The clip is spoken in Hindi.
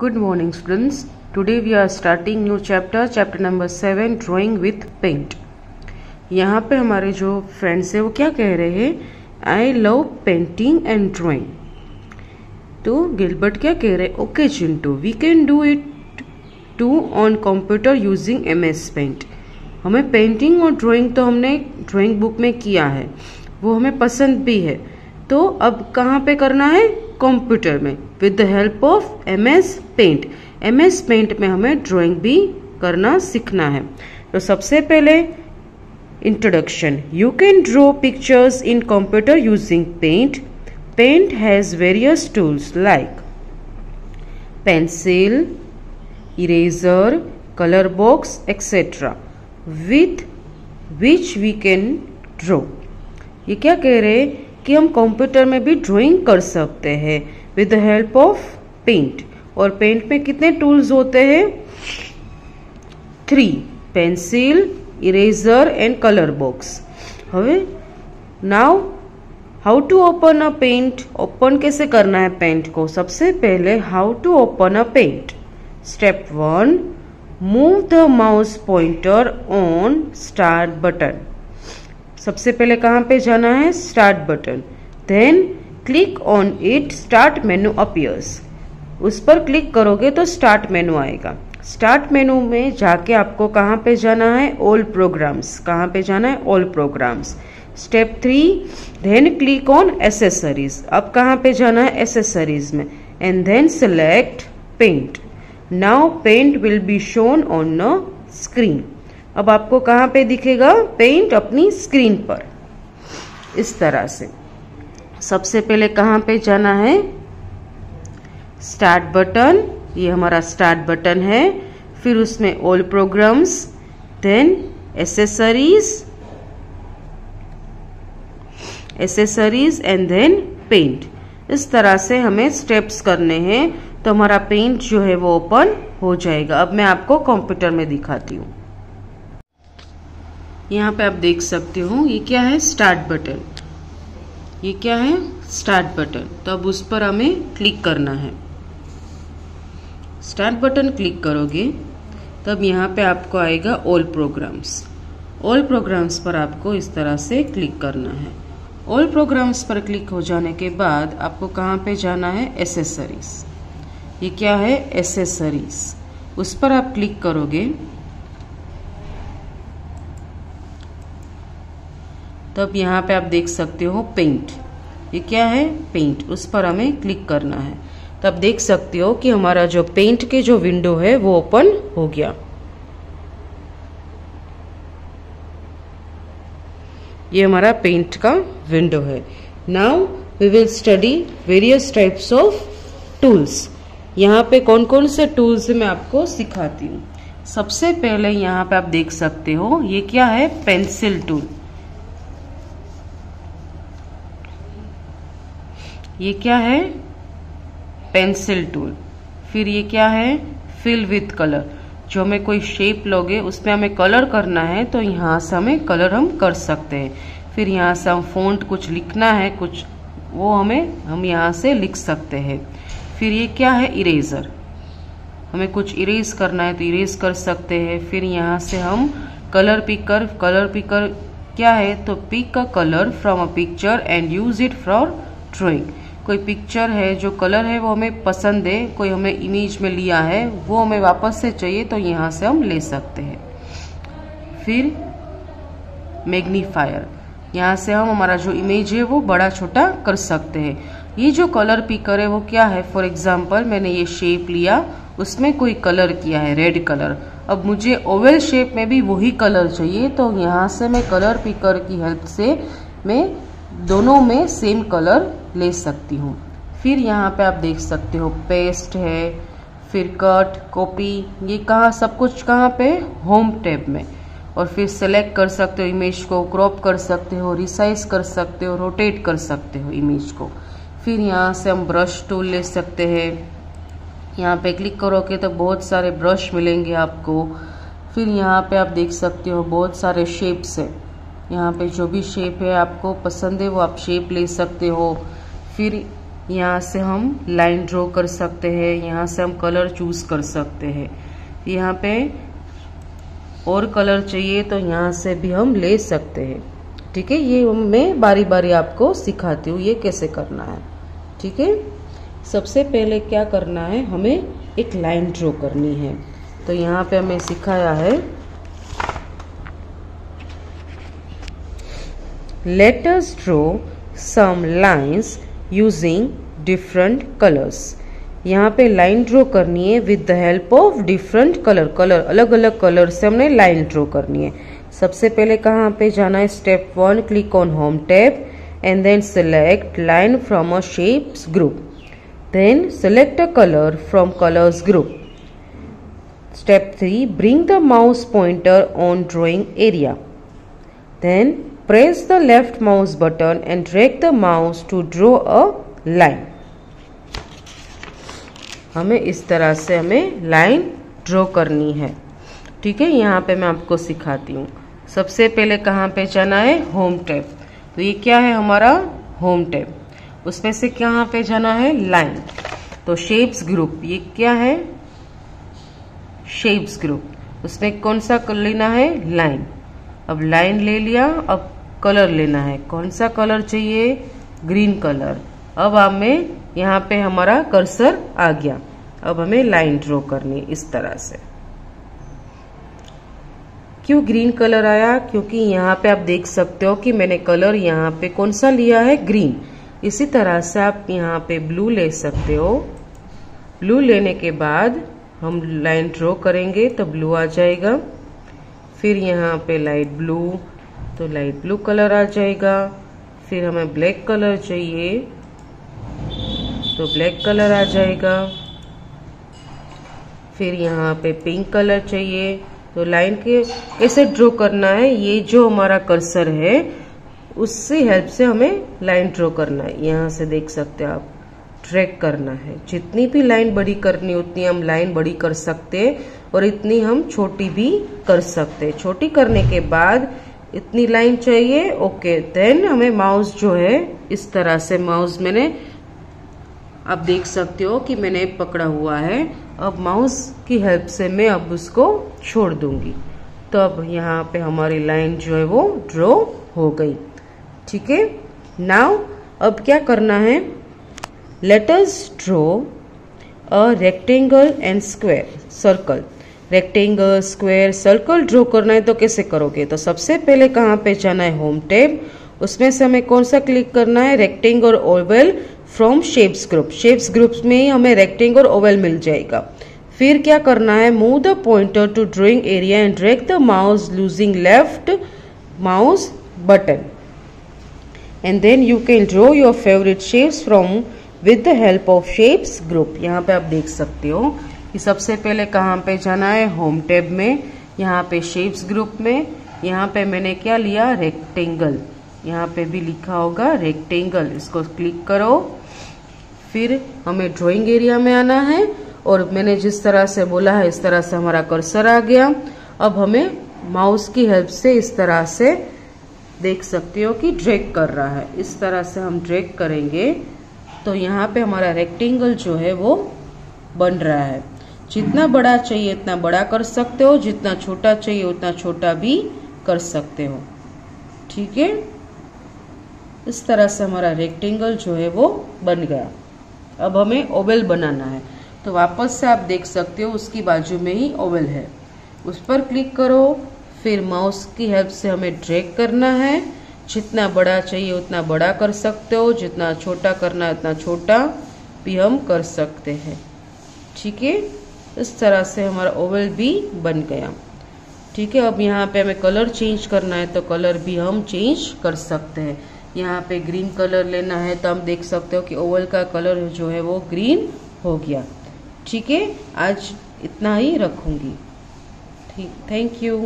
Good morning, students. Today we are starting new chapter, chapter number seven drawing with paint. यहाँ पे हमारे जो फ्रेंड्स हैं वो क्या कह रहे हैं? I love painting and drawing तो गिलबर्ट क्या कह रहे हैं? Okay Chintu we can do it too on computer using M S paint हमें पेंटिंग और ड्राइंग तो हमने ड्राइंग बुक में किया है। वो हमें पसंद भी है। तो अब कहाँ पे करना है? कंप्यूटर में with the help of M S paint M S paint में हमें ड्राइंग भी करना सीखना है। तो सबसे पहले introduction you can draw pictures in computer using paint paint has various tools like pencil eraser colour box etcetera with which we can draw ये क्या कह रहे हैं? कि हम कंप्यूटर में भी ड्राइंग कर सकते हैं with the help of paint और पेंट में कितने टूल्स होते हैं? Three pencil eraser and colour box હવે now how to open a paint open कैसे करना है पेंट को? सबसे पहले how to open a paint step one move the mouse pointer on start button सबसे पहले कहाँ पे जाना है? Start button then click on it start menu appears उस पर क्लिक करोगे तो स्टार्ट मेनू आएगा. स्टार्ट मेनू में जाके आपको कहाँ पे जाना है? ऑल प्रोग्राम्स कहाँ पे जाना है? All programs step three then click on accessories अब कहाँ पे जाना है? एसेसरीज में. And then select paint now paint will be shown on the screen अब आपको कहाँ पे दिखेगा? पेंट अपनी स्क्रीन पर। इस तरह से। सबसे पहले कहाँ पे जाना है? स्टार्ट बटन ये हमारा स्टार्ट बटन है। फिर उसमें all programs then accessories accessories and then paint इस तरह से हमें स्टेप्स करने हैं। तो हमारा पेंट जो है वो ओपन हो जाएगा। अब मैं आपको कंप्यूटर में दिखाती हूँ। यहाँ पे आप देख सकते हो, ये क्या है? स्टार्ट बटन ये क्या है? स्टार्ट बटन तो अब उस पर हमें क्लिक करना है। स्टार्ट बटन क्लिक करोगे, तब यहाँ पे आपको आएगा ऑल प्रोग्राम्स ऑल प्रोग्राम्स पर आपको इस तरह से क्लिक करना है। ऑल प्रोग्राम्स पर क्लिक हो जाने के बाद आपको कहाँ पे जाना है? एसेसरीज ये क्या है? एसेसरीज उस पर आप क्लिक करोगे तब यहाँ पे आप देख सकते हो पेंट ये क्या है? पेंट उस पर हमें क्लिक करना है। तब देख सकते हो कि हमारा जो पेंट के जो विंडो है, वो ओपन हो गया। ये हमारा पेंट का विंडो है। Now we will study various types of tools यहाँ पे कौन कौन से टूल्स मैं आपको सिखाती हूँ। सबसे पहले यहाँ पे आप देख सकते हो, ये क्या है? पेंसिल टूल ये क्या है? पेंसिल टूल फिर ये क्या है? फिल विथ कलर जो हमें कोई शेप लोगे, उसमें हमें कलर करना है तो यहाँ से हमें कलर हम कर सकते हैं। फिर यहाँ से हम फोंट कुछ लिखना है, कुछ वो हमें, हम यहाँ से लिख सकते हैं। फिर ये क्या है? इरेजर हमें कुछ इरेज करना है तो इरेज कर सकते हैं। फिर यहाँ से हम कलर पिकर कलर पिकर क्या है? तो pick a colour from a picture and use it for drawing कोई पिक्चर है, जो कलर है, वो हमें पसंद है, कोई हमें इमेज में लिया है, वो हमें वापस से चाहिए तो यहाँ से हम ले सकते हैं। फिर मैग्नीफायर यहाँ से हम हमारा जो इमेज है, वो बड़ा छोटा कर सकते हैं। ये जो कलर पिकर है, वो क्या है? फॉर एग्ज़ाम्पल मैंने ये शेप लिया, उसमें कोई कलर किया है रेड कलर अब मुझे ओवल शेप में भी वही कलर चाहिए तो यहाँ से मैं कलर पिकर की हेल्प से मैं दोनों में सेम कलर ले सकती हूँ। फिर यहाँ पे आप देख सकते हो पेस्ट है, फिर कट कॉपी ये कहाँ, सब कुछ कहाँ पे? होम टैब में। और फिर सेलेक्ट कर सकते हो इमेज को क्रॉप कर सकते हो रिसाइज कर सकते हो रोटेट कर सकते हो इमेज को। फिर यहाँ से हम ब्रश टूल ले सकते हैं। यहाँ पे क्लिक करोगे तो बहुत सारे ब्रश मिलेंगे आपको। फिर यहाँ पे आप देख सकते हो बहुत सारे शेप्स है। यहाँ पे जो भी शेप है, आपको पसंद है, वो आप शेप ले सकते हो। फिर यहाँ से हम लाइन ड्रॉ कर सकते हैं, यहाँ से हम कलर चूज़ कर सकते हैं। यहाँ पे और कलर चाहिए तो यहाँ से भी हम ले सकते हैं। ठीक है, ये मैं बारी बारी आपको सिखाती हूँ, ये कैसे करना है। ठीक है, सबसे पहले क्या करना है, हमें एक लाइन ड्रॉ करनी है। तो यहाँ पे हमें सिखाया है let us draw some lines using different colors. यहाँ पे लाइन ड्रॉ करनी है with the help of different colour colour अलग अलग कलर से हमने लाइन ड्रॉ करनी है। सबसे पहले कहाँ पे जाना है? Step one click on home tab and then select line from a shapes group then select a colour from colours group step three bring the mouse pointer on drawing area then Press the left mouse button and drag the mouse to draw a line. हमें इस तरह से हमें लाइन ड्रॉ करनी है। ठीक है, यहाँ पे मैं आपको सिखाती हूँ। सबसे पहले कहाँ पे जाना है? होम टैब तो ये क्या है हमारा? होम टैब उसमें से कहाँ पे जाना है? लाइन तो शेप्स ग्रुप ये क्या है? शेप्स ग्रुप उसमें कौन सा कर लेना है? लाइन अब लाइन ले लिया, अब कलर लेना है। कौन सा कलर चाहिए? Green colour. अब हमें यहाँ पे हमारा कर्सर आ गया। अब हमें लाइन ड्रॉ करनी इस तरह से। क्यों ग्रीन कलर आया? क्योंकि यहाँ पे आप देख सकते हो कि मैंने कलर यहाँ पे कौन सा लिया है? ग्रीन इसी तरह से आप यहाँ पे ब्लू ले सकते हो। ब्लू लेने के बाद हम लाइन ड्रॉ करेंगे तो ब्लू आ जाएगा। फिर यहाँ पे लाइट ब्लू तो लाइट ब्लू कलर आ जाएगा। फिर हमें ब्लैक कलर चाहिए तो ब्लैक कलर आ जाएगा। फिर यहाँ पे पिंक कलर चाहिए तो लाइन के कैसे ड्रॉ करना है, ये जो हमारा कर्सर है, उससे हेल्प से हमें लाइन ड्रॉ करना है। यहाँ से देख सकते हैं आप ट्रैक करना है। जितनी भी लाइन बड़ी करनी उतनी हम लाइन बड़ी कर सकते हैं, और इतनी हम छोटी भी कर सकते हैं। छोटी करने के बाद इतनी लाइन चाहिए, ओके, देन हमें माउस जो है, इस तरह से माउस मैंने, आप देख सकते हो कि मैंने पकड़ा हुआ है। अब माउस की हेल्प से मैं अब उसको छोड़ दूँगी। तो अब यहाँ पे हमारी लाइन जो है वो ड्रॉ हो गई। ठीक है? नाउ अब क्या करना है? Letters draw a rectangle and square circle rectangle square circle draw करना है तो कैसे करोगे? तो सबसे पहले कहाँ पे जाना है? होम टैब उसमें से हमें कौन सा क्लिक करना है? Rectangle oval from shapes group shapes group में ही हमें रेक्टेंगल ओवल मिल जाएगा। फिर क्या करना है? Move the pointer to drawing area and drag the mouse using left mouse button and then you can draw your favourite shapes from with the help of shapes group यहाँ पे आप देख सकते हो। कि सबसे पहले कहाँ पे जाना है? होम टैब में, यहाँ पे शेप्स ग्रुप में, यहाँ पे मैंने क्या लिया? रेक्टेंगल यहाँ पे भी लिखा होगा रेक्टेंगल इसको क्लिक करो। फिर हमें ड्राइंग एरिया में आना है और मैंने जिस तरह से बोला है, इस तरह से हमारा कर्सर आ गया। अब हमें माउस की हेल्प से इस तरह से देख सकते हो कि ड्रैग कर रहा है। इस तरह से हम ड्रैग करेंगे तो यहाँ पे हमारा रेक्टेंगल जो है वो बन रहा है। जितना बड़ा चाहिए इतना बड़ा कर सकते हो, जितना छोटा चाहिए उतना छोटा भी कर सकते हो। ठीक है? इस तरह से हमारा रेक्टेंगल जो है वो बन गया। अब हमें ओवल बनाना है। तो वापस से आप देख सकते हो, उसकी बाजू में ही ओवल है। उस पर क्लिक करो, फिर माउस की हेल्प से हमें ड्रैग करना है। जितना बड़ा चाहिए उतना बड़ा कर सकते हो, जितना छोटा करना है उतना छोटा भी हम कर सकते हैं। ठीक है? इस तरह से हमारा ओवल भी बन गया। ठीक है, अब यहाँ पे हमें कलर चेंज करना है तो कलर भी हम चेंज कर सकते हैं। यहाँ पे ग्रीन कलर लेना है तो हम देख सकते हो कि ओवल का कलर जो है वो ग्रीन हो गया। ठीक है, आज इतना ही रखूँगी। ठीक थैंक यू